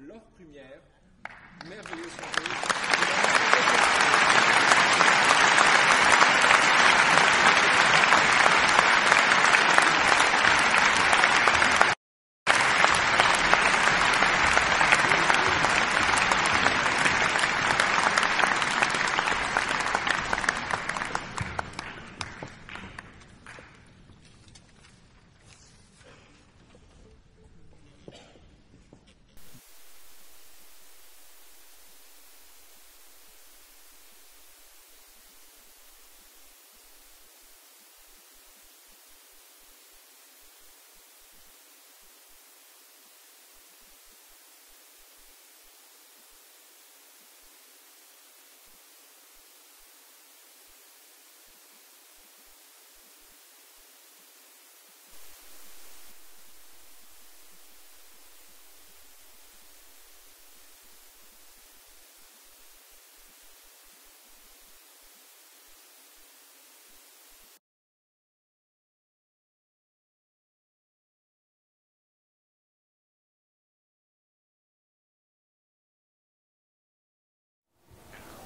leur première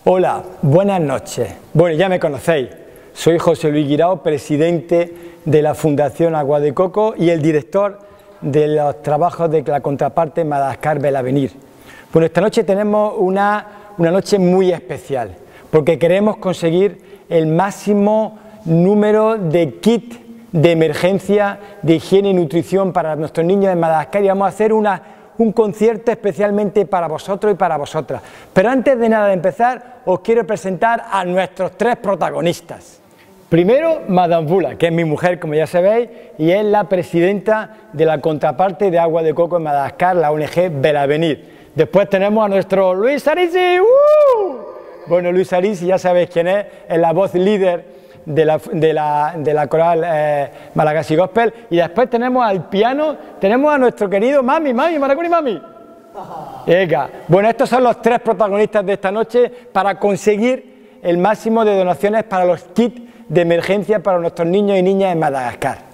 Hola, buenas noches. Bueno, ya me conocéis. Soy José Luis Guirao, presidente de la Fundación Agua de Coco y el director de los trabajos de la contraparte Madagascar Belavenir. Bueno, esta noche tenemos una, una noche muy especial porque queremos conseguir el máximo número de kits de emergencia de higiene y nutrición para nuestros niños en Madagascar y vamos a hacer una un concierto especialmente para vosotros y para vosotras. Pero antes de nada de empezar, os quiero presentar a nuestros tres protagonistas. Primero, Madame Bula, que es mi mujer, como ya sabéis, y es la presidenta de la contraparte de agua de coco en Madagascar, la ONG Belavenir. Después tenemos a nuestro Luis Arisi. ¡Uh! Bueno, Luis Arisi, ya sabéis quién es, es la voz líder de la, de la, de la coral eh, Malagasy Gospel. Y después tenemos al piano, tenemos a nuestro querido Mami, Mami, Maracuni Mami. Ega. Bueno, estos son los tres protagonistas de esta noche para conseguir el máximo de donaciones para los kits de emergencia para nuestros niños y niñas en Madagascar.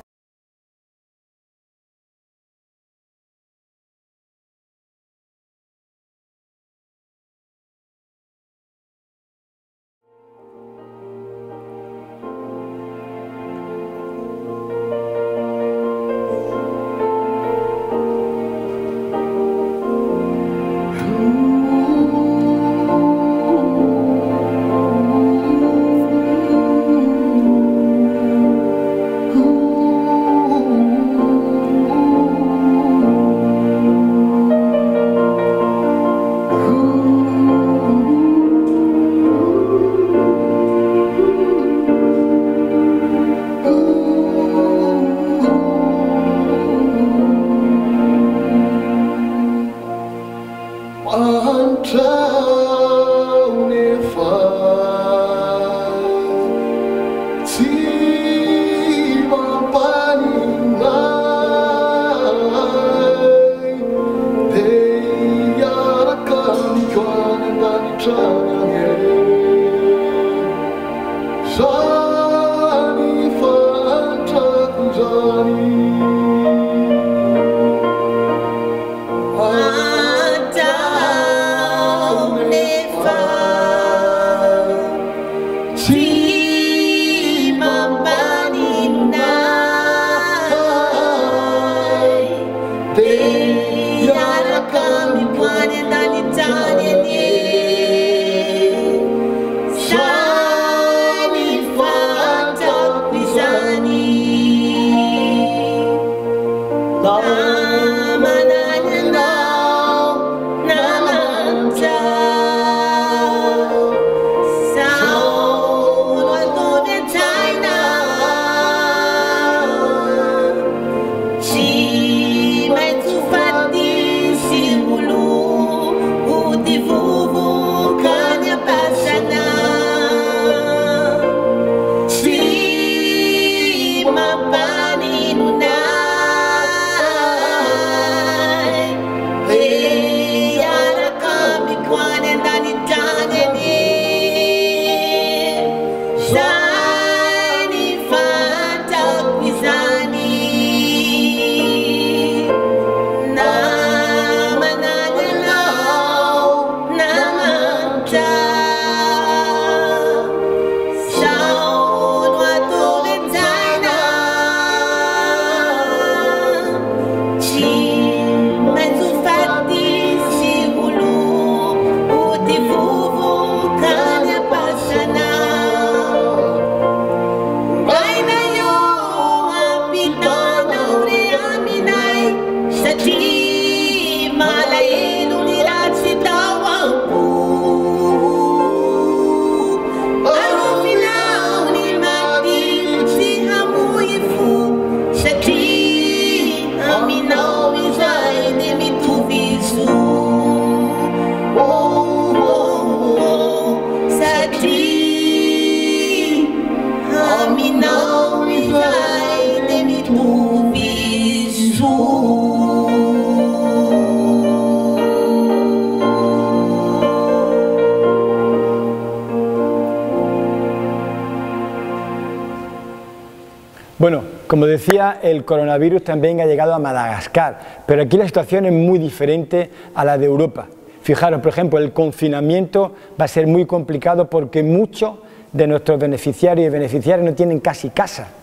Bueno, como decía, el coronavirus también ha llegado a Madagascar, pero aquí la situación es muy diferente a la de Europa. Fijaros, por ejemplo, el confinamiento va a ser muy complicado porque muchos de nuestros beneficiarios y beneficiarias no tienen casi casa.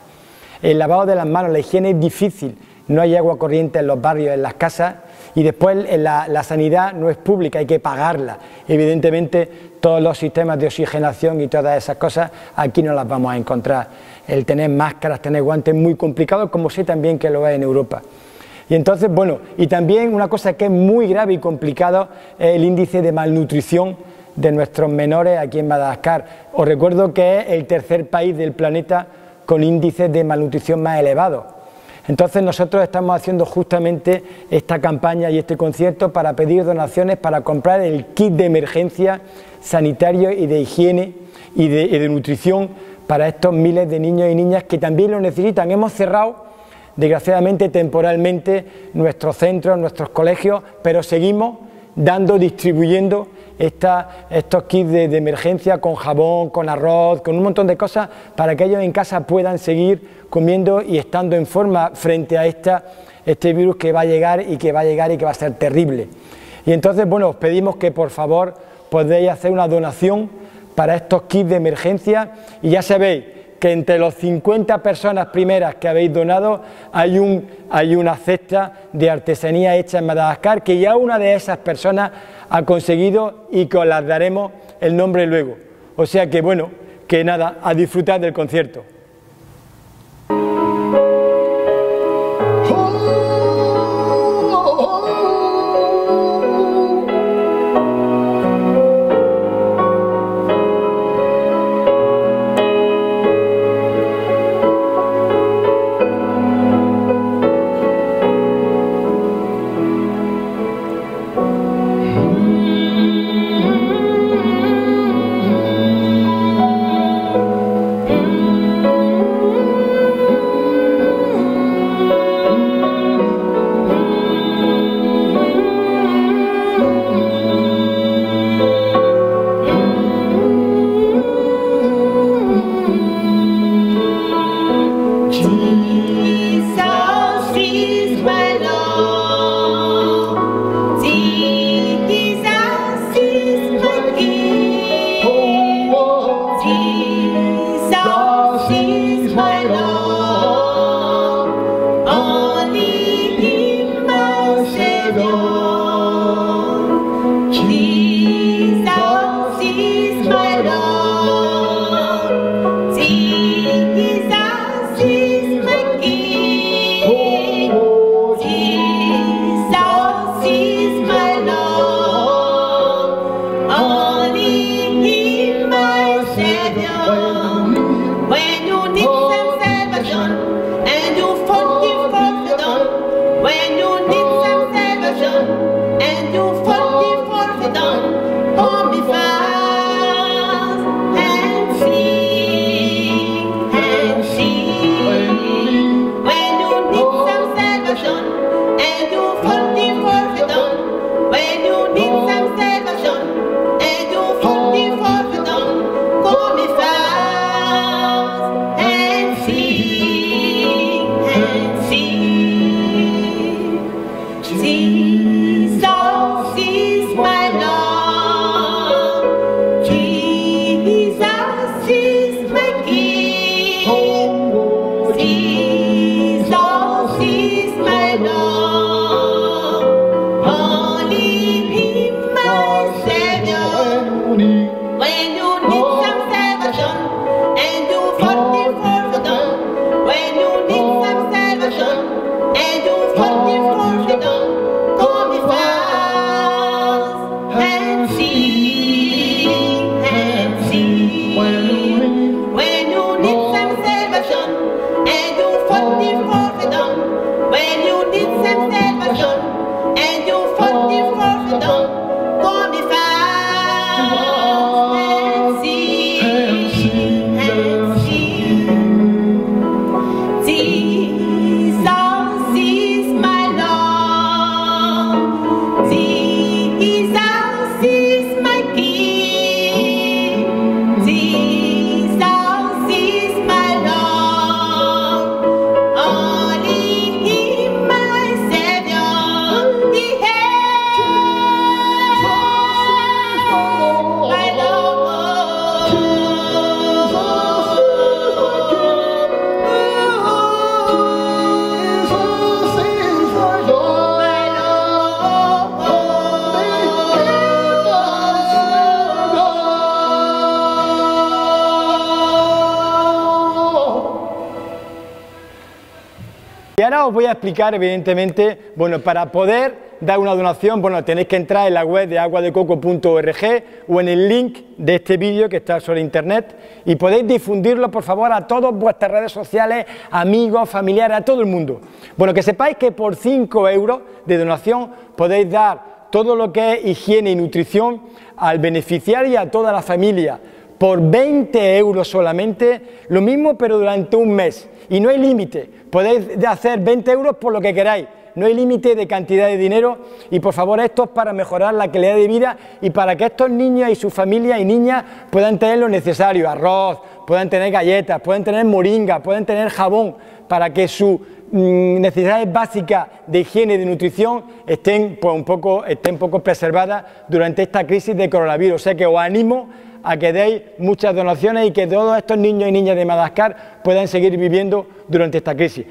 El lavado de las manos, la higiene es difícil, no hay agua corriente en los barrios, en las casas, y después la, sanidad no es pública, hay que pagarla. Evidentemente, todos los sistemas de oxigenación y todas esas cosas aquí no las vamos a encontrar. El tener máscaras, tener guantes es muy complicado, como sé también que lo es en Europa. Y entonces, bueno, y también una cosa que es muy grave y complicado es el índice de malnutrición de nuestros menores aquí en Madagascar. Os recuerdo que es el tercer país del planeta con índices de malnutrición más elevados. Entonces nosotros estamos haciendo justamente esta campaña y este concierto para pedir donaciones para comprar el kit de emergencia sanitario y de higiene y de, nutrición para estos miles de niños y niñas que también lo necesitan. Hemos cerrado desgraciadamente temporalmente nuestros centros, nuestros colegios, pero seguimos dando, distribuyendo estos kits de, emergencia con jabón, con arroz, con un montón de cosas para que ellos en casa puedan seguir comiendo y estando en forma frente a esta, este virus que va a llegar y que va a llegar y que va a ser terrible. Y entonces, bueno, os pedimos que por favor podéis hacer una donación para estos kits de emergencia y ya sabéis que entre los 50 personas primeras que habéis donado hay, un, hay una cesta de artesanía hecha en Madagascar que ya una de esas personas ha conseguido y que os las daremos el nombre luego. O sea que bueno, que nada, a disfrutar del concierto. Os voy a explicar, evidentemente, bueno, para poder dar una donación, bueno, tenéis que entrar en la web de aguadecoco.org o en el link de este vídeo que está sobre internet y podéis difundirlo, por favor, a todas vuestras redes sociales, amigos, familiares, a todo el mundo. Bueno, que sepáis que por 5 euros de donación podéis dar todo lo que es higiene y nutrición al beneficiario y a toda la familia por 20 euros solamente, lo mismo pero durante un mes. Y no hay límite, podéis hacer 20 euros por lo que queráis, no hay límite de cantidad de dinero. Y por favor esto es para mejorar la calidad de vida y para que estos niños y sus familias y niñas puedan tener lo necesario, arroz, puedan tener galletas, puedan tener moringa, puedan tener jabón, para que mm, necesidades básicas de higiene y de nutrición estén, pues, un poco, estén poco preservadas durante esta crisis de coronavirus. O sea que os animo a que deis muchas donaciones y que todos estos niños y niñas de Madagascar puedan seguir viviendo durante esta crisis.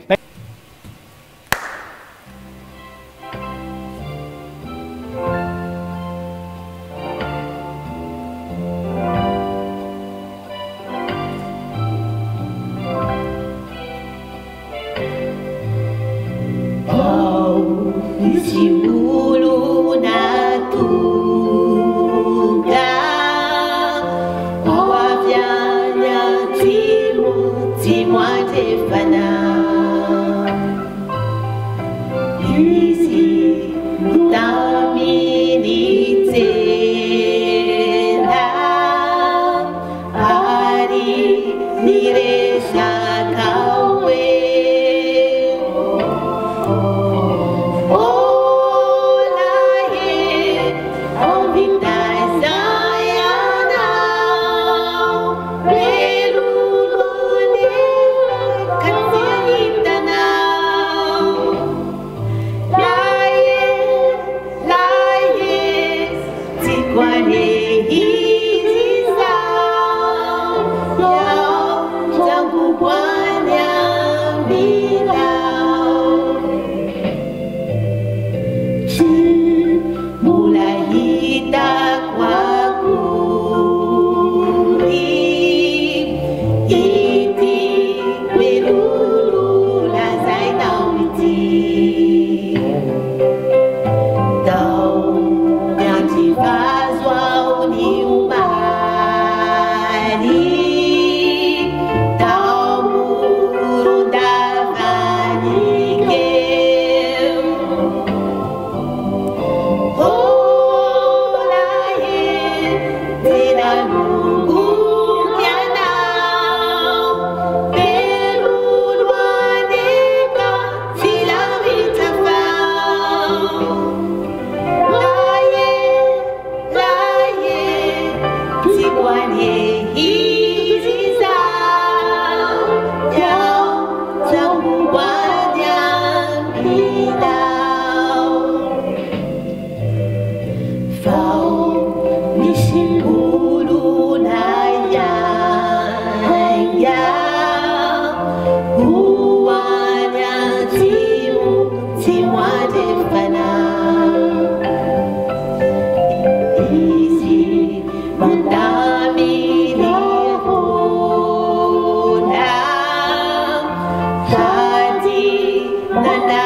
the night.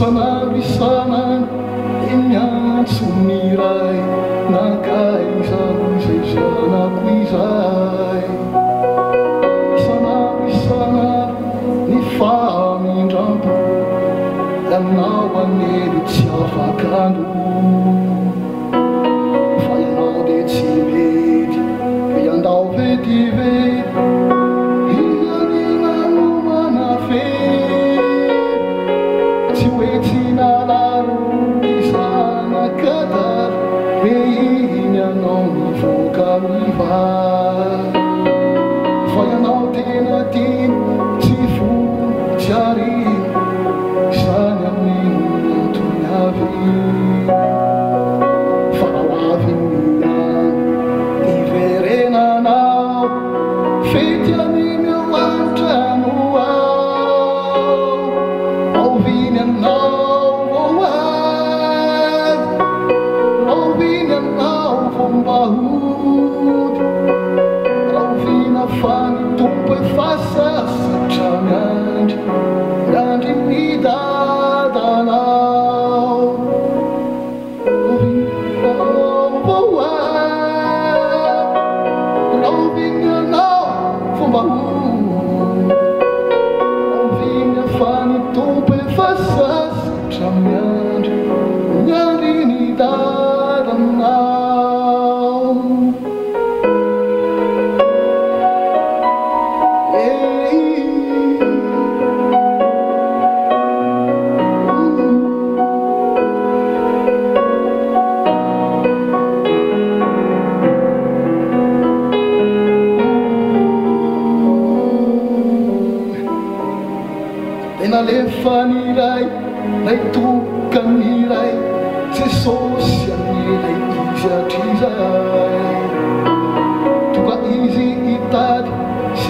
sanano isanany i miantso miray. Nankaizaho zay zanako iza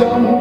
chamo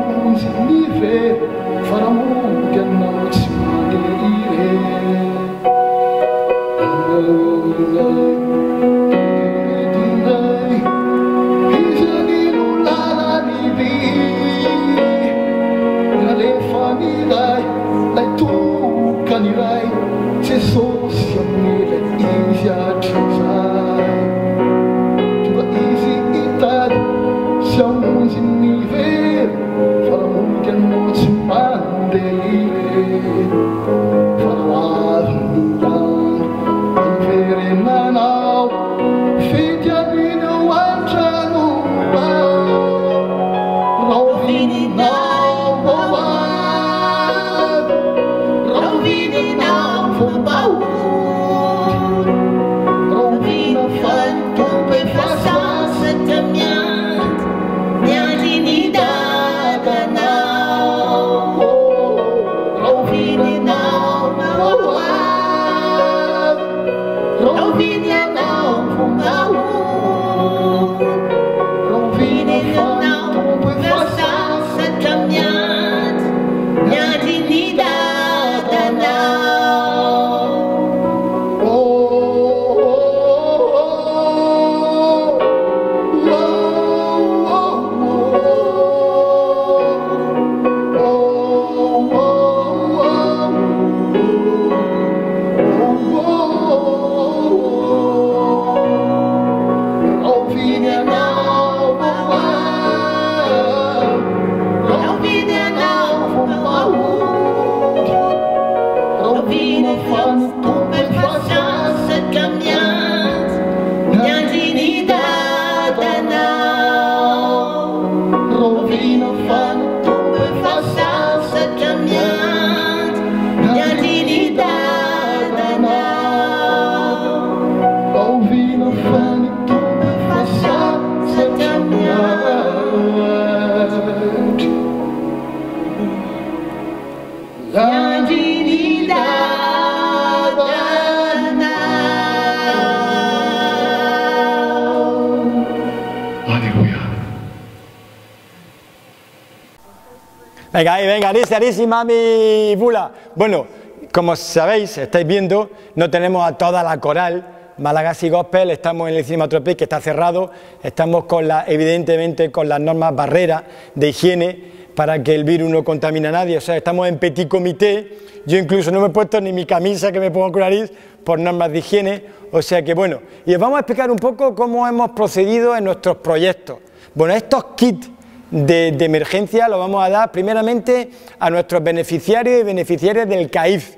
Venga, ahí, venga, Arisi, mami, bula. Bueno, como sabéis, estáis viendo, no tenemos a toda la coral, Malagasy Gospel, estamos en el Cinema Tropic, que está cerrado, estamos con la, evidentemente con las normas barreras de higiene para que el virus no contamine a nadie, o sea, estamos en petit comité, yo incluso no me he puesto ni mi camisa que me pongo con nariz por normas de higiene, o sea que bueno, y os vamos a explicar un poco cómo hemos procedido en nuestros proyectos. Bueno, estos kits de, emergencia lo vamos a dar primeramente a nuestros beneficiarios y beneficiarias del CAIF.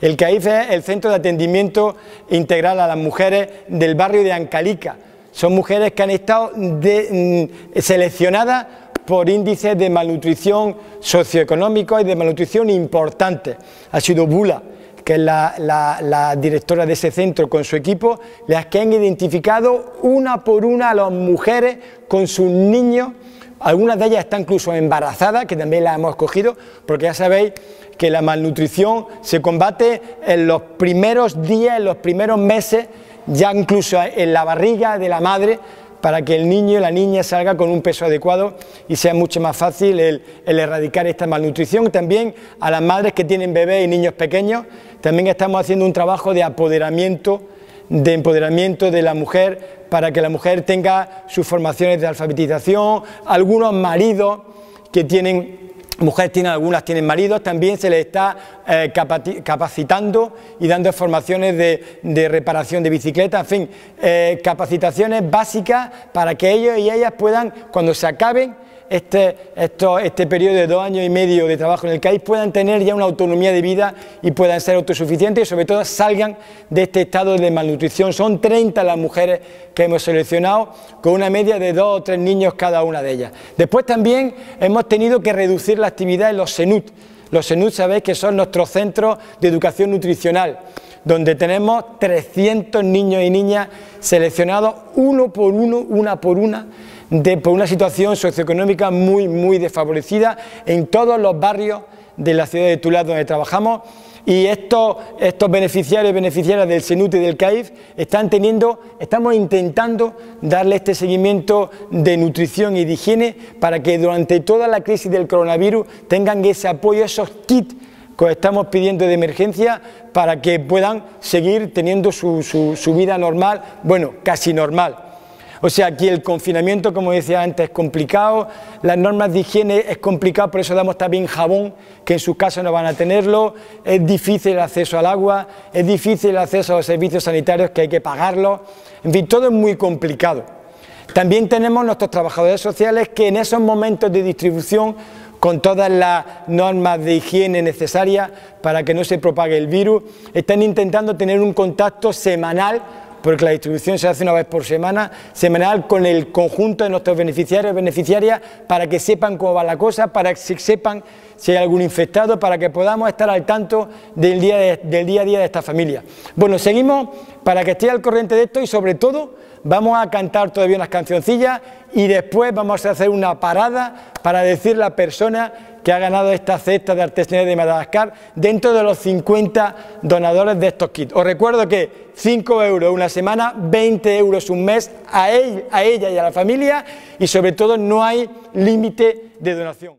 El CAIF es el Centro de Atendimiento Integral a las Mujeres del barrio de Ancalica. Son mujeres que han estado mm, seleccionadas por índices de malnutrición socioeconómicos y de malnutrición importantes. Ha sido Bula que es la, la, directora de ese centro con su equipo, las que han identificado una por una a las mujeres con sus niños, algunas de ellas están incluso embarazadas, que también las hemos escogido, porque ya sabéis que la malnutrición se combate en los primeros días, en los primeros meses, ya incluso en la barriga de la madre, para que el niño y la niña salga con un peso adecuado y sea mucho más fácil el, erradicar esta malnutrición. También a las madres que tienen bebés y niños pequeños, también estamos haciendo un trabajo de apoderamiento, de empoderamiento de la mujer para que la mujer tenga sus formaciones de alfabetización, algunos maridos que tienen mujeres tienen algunas tienen maridos, también se les está eh, capacitando y dando formaciones de, reparación de bicicletas, en fin, eh, capacitaciones básicas para que ellos y ellas puedan, cuando se acaben este, este periodo de dos años y medio de trabajo en el CAIS puedan tener ya una autonomía de vida y puedan ser autosuficientes y sobre todo salgan de este estado de malnutrición. Son 30 las mujeres que hemos seleccionado con una media de dos o tres niños cada una de ellas. Después también hemos tenido que reducir la actividad en los SENUT. Los SENUT sabéis que son nuestros centros de educación nutricional donde tenemos 300 niños y niñas seleccionados uno por uno, una por una, por una situación socioeconómica muy, muy desfavorecida en todos los barrios de la ciudad de Tula donde trabajamos y estos, estos beneficiarios y beneficiarias del SENUT y del CAIF están teniendo, estamos intentando darle este seguimiento de nutrición y de higiene para que durante toda la crisis del coronavirus tengan ese apoyo, esos kits que estamos pidiendo de emergencia para que puedan seguir teniendo su, su vida normal, bueno, casi normal. O sea, aquí el confinamiento, como decía antes, es complicado, las normas de higiene es complicado, por eso damos también jabón, que en sus casos no van a tenerlo, es difícil el acceso al agua, es difícil el acceso a los servicios sanitarios que hay que pagarlos, en fin, todo es muy complicado. También tenemos nuestros trabajadores sociales que en esos momentos de distribución con todas las normas de higiene necesarias para que no se propague el virus, están intentando tener un contacto semanal porque la distribución se hace una vez por semana, semanal, con el conjunto de nuestros beneficiarios y beneficiarias para que sepan cómo va la cosa, para que sepan si hay algún infectado, para que podamos estar al tanto del día, del día a día de esta familia. Bueno, seguimos para que esté al corriente de esto y sobre todo vamos a cantar todavía unas cancioncillas y después vamos a hacer una parada para decir la persona que ha ganado esta cesta de artesanía de Madagascar dentro de los 50 donadores de estos kits. Os recuerdo que 5 euros una semana, 20 euros un mes a, a ella y a la familia y sobre todo no hay límite de donación.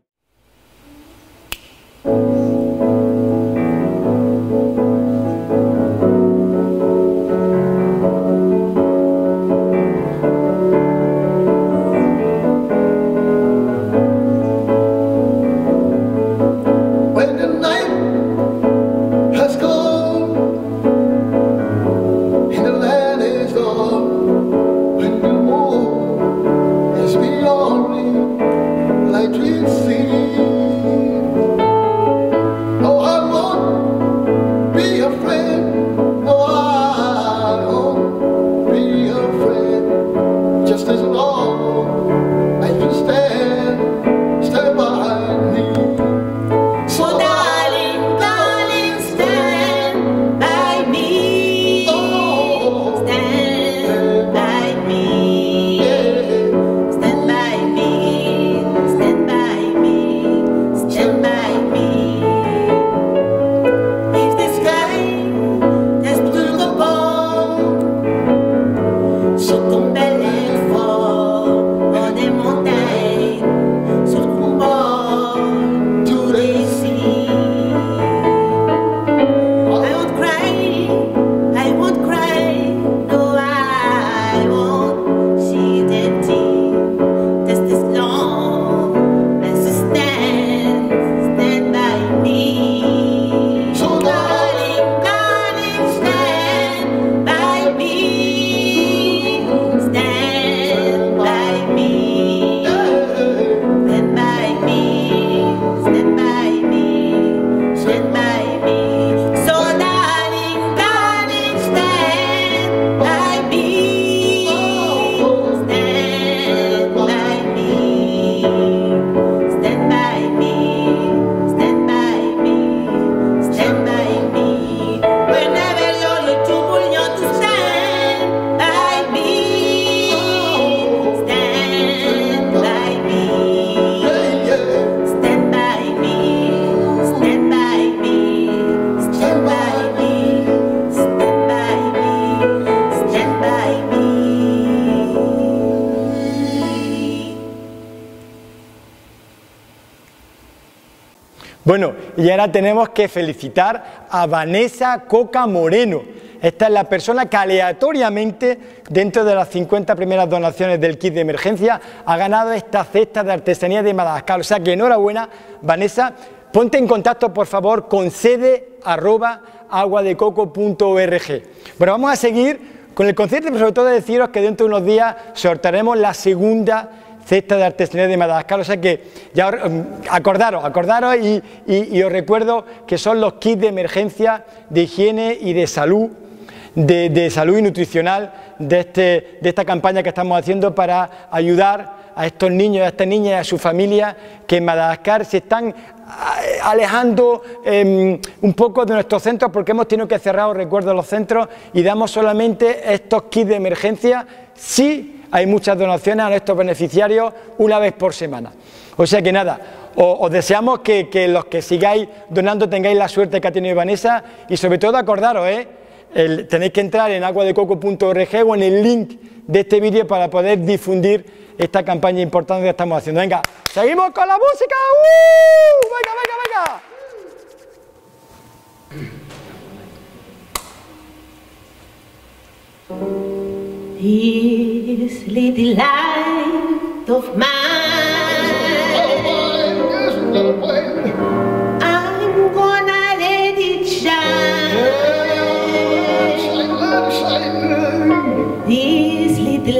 Y ahora tenemos que felicitar a Vanessa Coca Moreno. Esta es la persona que aleatoriamente, dentro de las 50 primeras donaciones del kit de emergencia, ha ganado esta cesta de artesanía de Madagascar. O sea que enhorabuena, Vanessa. Ponte en contacto, por favor, con sede aguadecoco.org. Bueno, vamos a seguir con el concierto, pero sobre todo deciros que dentro de unos días sortaremos la segunda cesta de artesanía de Madagascar, o sea que ya um, acordaros, acordaros y, os recuerdo que son los kits de emergencia de higiene y de salud, de, salud y nutricional de, este, de esta campaña que estamos haciendo para ayudar a estos niños, a estas niñas y a su familia que en Madagascar se están alejando em, un poco de nuestros centros porque hemos tenido que cerrar, recuerdo, los centros y damos solamente estos kits de emergencia si hay muchas donaciones a nuestros beneficiarios una vez por semana. O sea que nada, os, deseamos que, los que sigáis donando tengáis la suerte que ha tenido Vanessa y sobre todo acordaros, ¿eh? tenéis que entrar en aguadecoco.org o en el link de este vídeo para poder difundir esta campaña importante que estamos haciendo. Venga, seguimos con la música. ¡Uh! Venga, venga, venga. This little light of mine,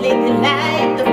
little light